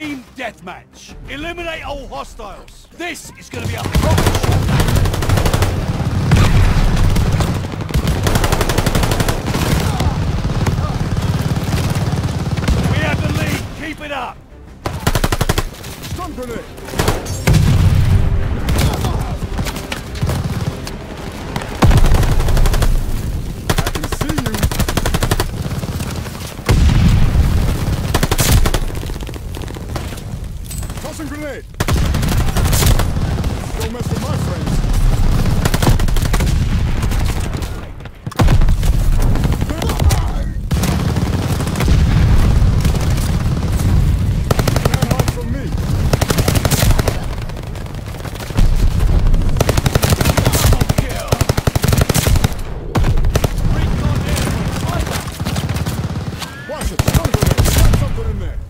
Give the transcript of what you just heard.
Team deathmatch. Eliminate all hostiles. This is going to be a proper. We have the lead. Keep it up. Stun grenade! Tossing grenade! Don't mess with my friends. Watch it! Something in there! Got something in there!